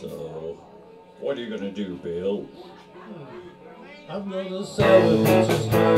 So, what are you going to do, Bill? I'm going to sell it.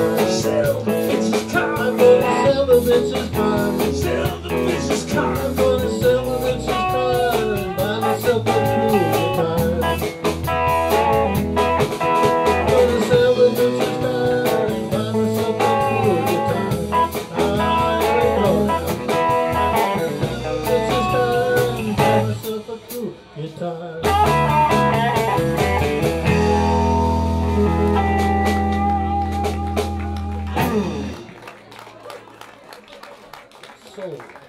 Sold.